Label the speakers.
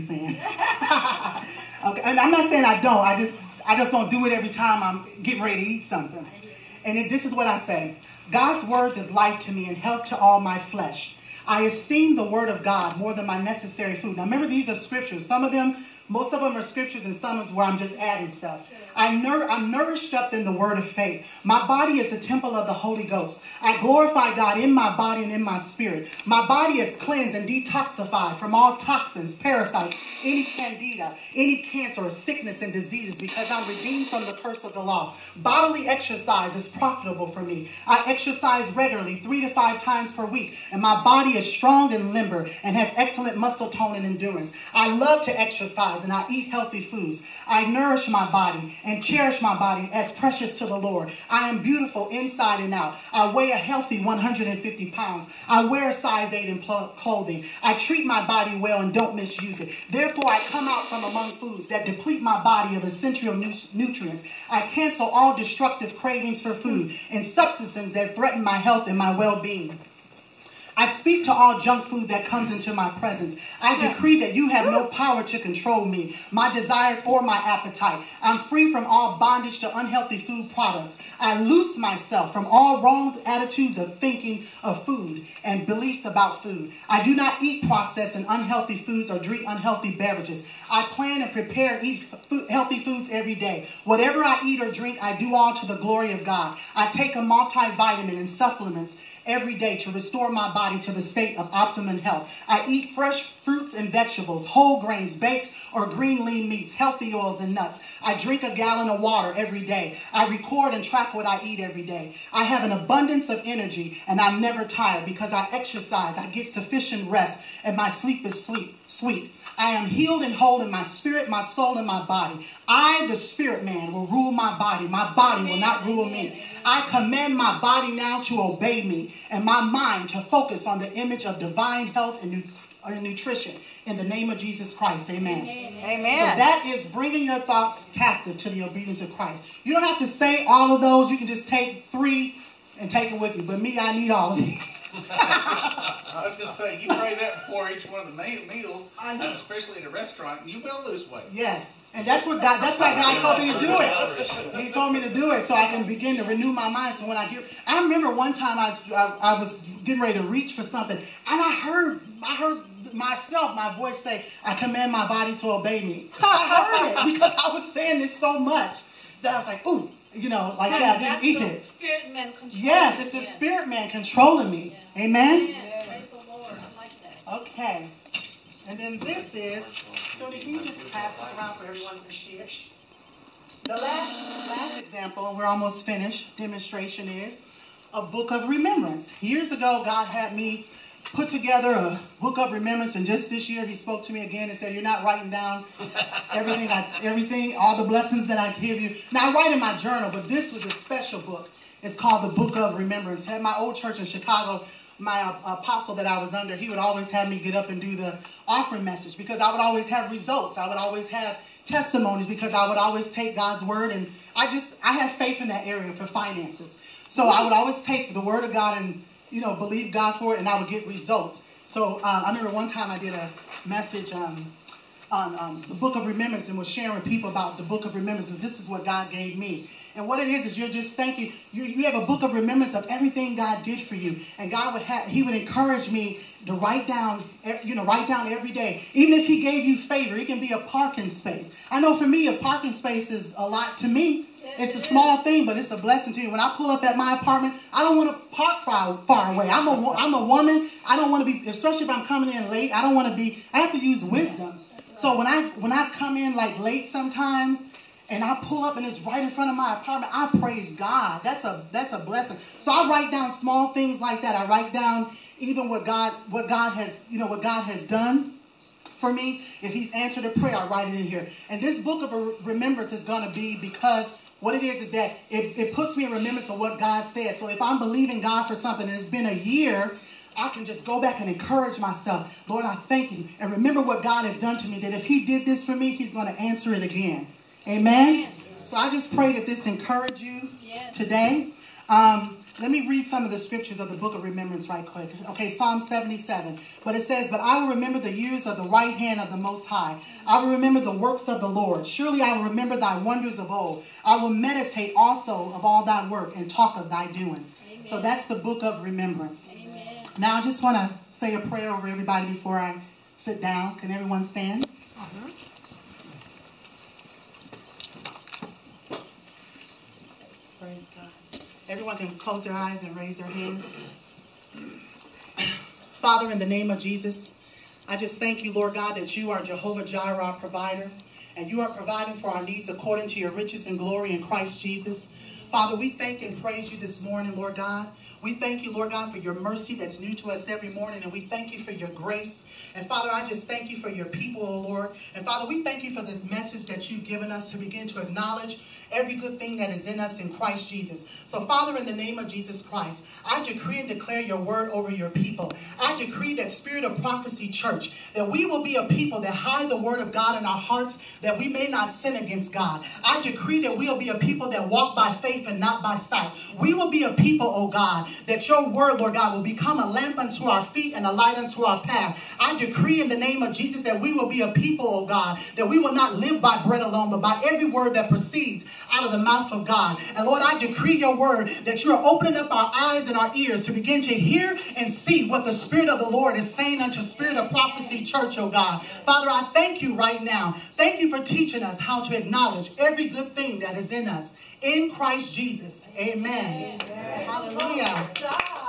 Speaker 1: saying. okay, and I'm not saying I don't. I just I just don't do it every time I'm getting ready to eat something. And it, this is what I say: God's words is life to me and health to all my flesh. I esteem the word of God more than my necessary food. Now remember, these are scriptures. Some of them, most of them are scriptures, and some is where I'm just adding stuff. I nur- I'm nourished up in the word of faith. My body is a temple of the Holy Ghost. I glorify God in my body and in my spirit. My body is cleansed and detoxified from all toxins, parasites, any candida, any cancer or sickness and diseases because I'm redeemed from the curse of the law. Bodily exercise is profitable for me. I exercise regularly three to five times per week, and my body is strong and limber and has excellent muscle tone and endurance. I love to exercise and I eat healthy foods. I nourish my body and cherish my body as precious to the Lord. I am beautiful inside and out. I weigh a healthy 150 pounds. I wear size 8 in clothing. I treat my body well and don't misuse it. Therefore, I come out from among foods that deplete my body of essential nutrients. I cancel all destructive cravings for food and substances that threaten my health and my well-being. I speak to all junk food that comes into my presence. I decree that you have no power to control me, my desires, or my appetite. I'm free from all bondage to unhealthy food products. I loose myself from all wrong attitudes of thinking of food and beliefs about food. I do not eat processed and unhealthy foods or drink unhealthy beverages. I plan and prepare eat food, healthy foods every day. Whatever I eat or drink, I do all to the glory of God. I take a multivitamin and supplements every day to restore my body to the state of optimum health. I eat fresh fruits and vegetables, whole grains, baked or green lean meats, healthy oils and nuts. I drink a gallon of water every day. I record and track what I eat every day. I have an abundance of energy and I'm never tired because I exercise. I get sufficient rest and my sleep is sleep, sweet. I am healed and whole in my spirit, my soul, and my body. I, the spirit man, will rule my body. My body will not rule me. I command my body now to obey me and my mind to focus on the image of divine health and nutrition in the name of Jesus Christ. Amen.
Speaker 2: Amen.
Speaker 1: So that is bringing your thoughts captive to the obedience of Christ. You don't have to say all of those. You can just take three and take it with you. But me, I need all of these.
Speaker 3: I was going to say, you pray that before each one of the meals, especially at a restaurant, you will lose weight.
Speaker 1: Yes, and that's what God. That's why God told me to do it. He told me to do it so I can begin to renew my mind. So when I get, I remember one time I, I, I was getting ready to reach for something, and I heard I heard myself, my voice say, "I command my body to obey me." I heard it because I was saying this so much that I was like, "Ooh." You know, like
Speaker 4: that,
Speaker 1: eat it.
Speaker 4: Spirit man
Speaker 1: yes, it's the spirit man controlling me. Yeah. Amen.
Speaker 4: Yeah, like
Speaker 1: okay. And then this is, Sony, can you just pass this around for everyone to see it? The last, last example, we're almost finished, demonstration is a book of remembrance. Years ago, God had me put together a book of remembrance, and just this year he spoke to me again and said, "You're not writing down everything, I, everything, all the blessings that I give you." Now I write in my journal, but this was a special book. It's called the Book of Remembrance. At my old church in Chicago, my uh, apostle that I was under, he would always have me get up and do the offering message because I would always have results. I would always have testimonies because I would always take God's word and I just I have faith in that area for finances. So I would always take the word of God and you know, believe God for it and I would get results. So uh, I remember one time I did a message um, on um, the book of remembrance and was sharing with people about the book of remembrance. This is what God gave me. And what it is is you're just thanking. You, you have a book of remembrance of everything God did for you, and God would have He would encourage me to write down, you know, write down every day. Even if He gave you favor, it can be a parking space. I know for me, a parking space is a lot to me. It's a small thing, but it's a blessing to you. When I pull up at my apartment, I don't want to park far, far away. I'm a, I'm a woman. I don't want to be, especially if I'm coming in late, I don't want to be, I have to use wisdom. So when I, when I come in like late sometimes, and I pull up and it's right in front of my apartment, I praise God. That's a that's a blessing. So I write down small things like that. I write down even what God what God has you know what God has done for me. If He's answered a prayer, I write it in here. And this book of remembrance is going to be because what it is is that it, it puts me in remembrance of what God said. So if I'm believing God for something and it's been a year, I can just go back and encourage myself. Lord, I thank you. And remember what God has done to me, that if he did this for me, he's going to answer it again. Amen? So I just pray that this encourage you today. Um, let me read some of the scriptures of the book of remembrance right quick. Okay, Psalm 77. But it says, But I will remember the years of the right hand of the Most High. I will remember the works of the Lord. Surely I will remember thy wonders of old. I will meditate also of all thy work and talk of thy doings. Amen. So that's the book of remembrance. Amen. Now I just want to say a prayer over everybody before I sit down. Can everyone stand? Uh-huh. Praise God. Everyone can close their eyes and raise their hands. Father, in the name of Jesus, I just thank you, Lord God, that you are Jehovah Jireh, our provider, and you are providing for our needs according to your riches and glory in Christ Jesus. Father, we thank and praise you this morning, Lord God. We thank you, Lord God, for your mercy that's new to us every morning, and we thank you for your grace. And Father, I just thank you for your people, oh Lord. And Father, we thank you for this message that you've given us to begin to acknowledge every good thing that is in us in Christ Jesus. So, Father, in the name of Jesus Christ, I decree and declare your word over your people. I decree that Spirit of Prophecy Church, that we will be a people that hide the word of God in our hearts, that we may not sin against God. I decree that we'll be a people that walk by faith and not by sight. We will be a people, oh God, that your word, Lord God, will become a lamp unto our feet and a light unto our path. I decree in the name of Jesus that we will be a people, oh God, that we will not live by bread alone, but by every word that proceeds out of the mouth of God. And Lord, I decree your word that you are opening up our eyes and our ears to begin to hear and see what the Spirit of the Lord is saying unto Spirit of Prophecy Church, oh God. Father, I thank you right now. Thank you for teaching us how to acknowledge every good thing that is in us in Christ Jesus. Amen. Amen. Hallelujah.